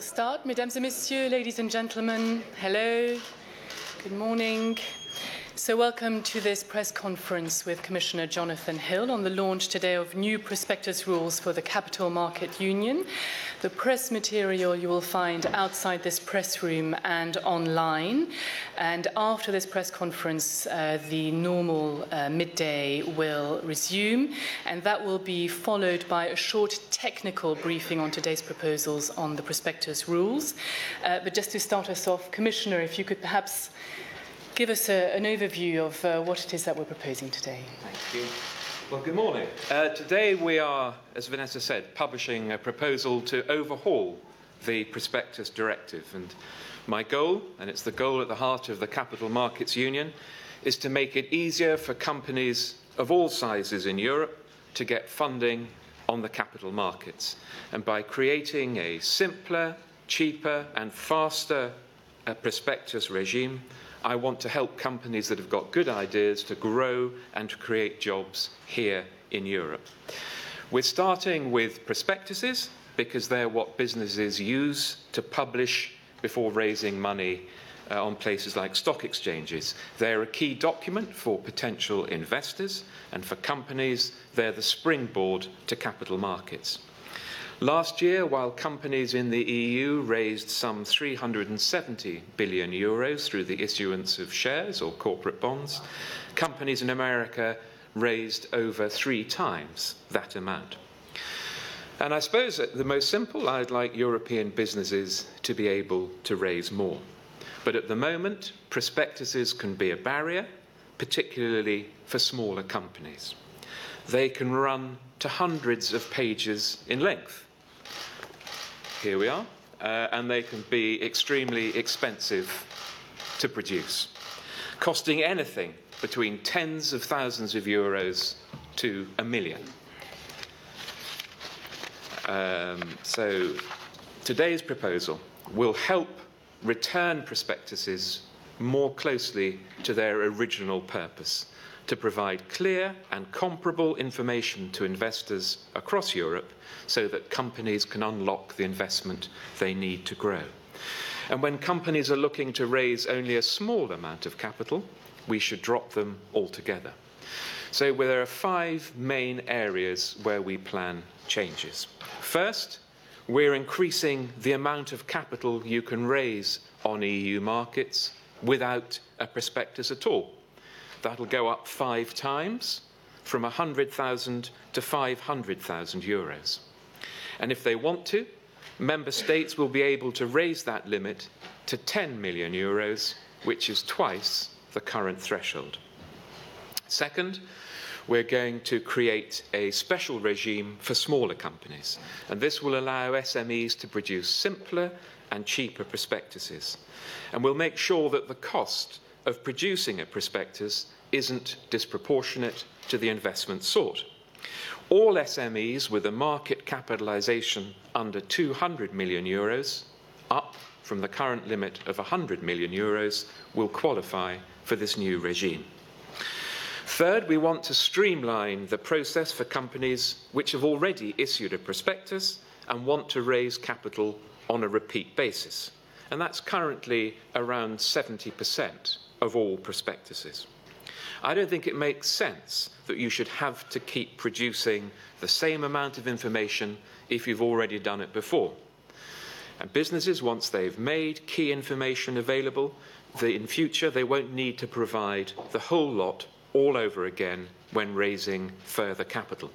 we'll start. Mesdames et messieurs, ladies and gentlemen, hello, good morning. So, welcome to this press conference with Commissioner Jonathan Hill on the launch today of new prospectus rules for the Capital Market Union. The press material you will find outside this press room and online. And after this press conference, uh, the normal uh, midday will resume, and that will be followed by a short technical briefing on today's proposals on the prospectus rules. Uh, but just to start us off, Commissioner, if you could perhaps give us a, an overview of uh, what it is that we're proposing today. Thank you. Well, good morning. Uh, today we are, as Vanessa said, publishing a proposal to overhaul the prospectus directive. And my goal, and it's the goal at the heart of the Capital Markets Union, is to make it easier for companies of all sizes in Europe to get funding on the capital markets. And by creating a simpler, cheaper, and faster uh, prospectus regime, I want to help companies that have got good ideas to grow and to create jobs here in Europe. We're starting with prospectuses because they're what businesses use to publish before raising money uh, on places like stock exchanges. They're a key document for potential investors, and for companies, they're the springboard to capital markets. Last year, while companies in the EU raised some 370 billion euros through the issuance of shares or corporate bonds, companies in America raised over three times that amount. And I suppose at the most simple, I'd like European businesses to be able to raise more. But at the moment, prospectuses can be a barrier, particularly for smaller companies. They can run to hundreds of pages in length here we are, uh, and they can be extremely expensive to produce, costing anything between tens of thousands of euros to a million. Um, so today's proposal will help return prospectuses more closely to their original purpose to provide clear and comparable information to investors across Europe so that companies can unlock the investment they need to grow. And when companies are looking to raise only a small amount of capital, we should drop them altogether. So there are five main areas where we plan changes. First, we're increasing the amount of capital you can raise on EU markets without a prospectus at all. That'll go up five times from 100,000 to 500,000 euros. And if they want to, member states will be able to raise that limit to 10 million euros, which is twice the current threshold. Second, we're going to create a special regime for smaller companies, and this will allow SMEs to produce simpler and cheaper prospectuses. And we'll make sure that the cost of producing a prospectus isn't disproportionate to the investment sought. All SMEs with a market capitalization under 200 million euros, up from the current limit of 100 million euros, will qualify for this new regime. Third, we want to streamline the process for companies which have already issued a prospectus and want to raise capital on a repeat basis. And that's currently around 70% of all prospectuses. I don't think it makes sense that you should have to keep producing the same amount of information if you've already done it before. And businesses, once they've made key information available, in future they won't need to provide the whole lot all over again when raising further capital.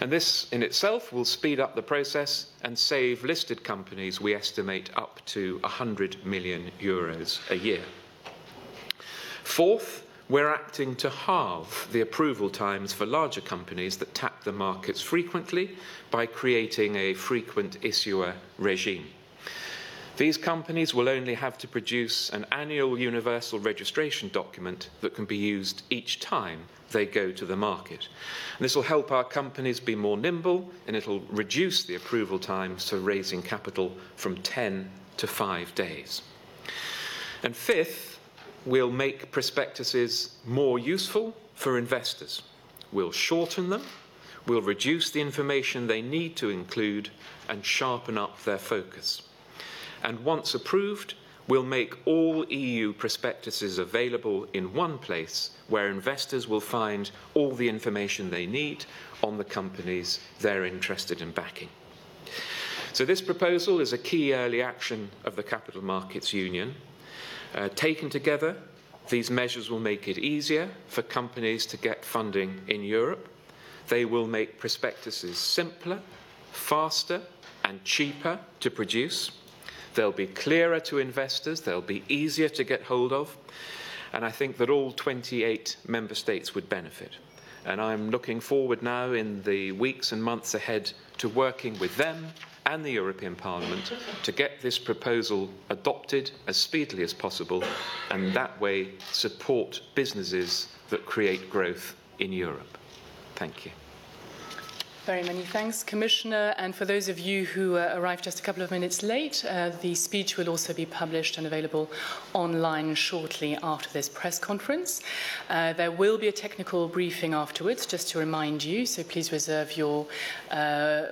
And this in itself will speed up the process and save listed companies, we estimate, up to 100 million euros a year. Fourth, we're acting to halve the approval times for larger companies that tap the markets frequently by creating a frequent issuer regime. These companies will only have to produce an annual universal registration document that can be used each time they go to the market. And this will help our companies be more nimble and it'll reduce the approval times for raising capital from 10 to 5 days. And fifth, We'll make prospectuses more useful for investors. We'll shorten them, we'll reduce the information they need to include, and sharpen up their focus. and once approved, we'll make all EU prospectuses available in one place where investors will find all the information they need on the companies they're interested in backing. So, this proposal is a key early action of the Capital Markets Union. Uh, taken together, these measures will make it easier for companies to get funding in Europe. They will make prospectuses simpler, faster, and cheaper to produce. They'll be clearer to investors, they'll be easier to get hold of, and I think that all 28 member states would benefit. And I'm looking forward now in the weeks and months ahead to working with them and the European Parliament to get this proposal adopted as speedily as possible and that way support businesses that create growth in Europe. Thank you. Very many thanks, Commissioner. And for those of you who uh, arrived just a couple of minutes late, uh, the speech will also be published and available online shortly after this press conference. Uh, there will be a technical briefing afterwards, just to remind you, so please reserve your uh,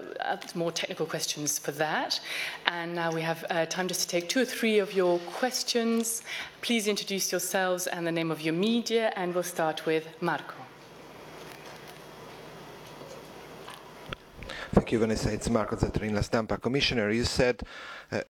more technical questions for that. And now we have uh, time just to take two or three of your questions. Please introduce yourselves and the name of your media, and we'll start with Marco. Thank you, Vanessa. It's Marco Zatterin, La Stampa. Commissioner, you said uh,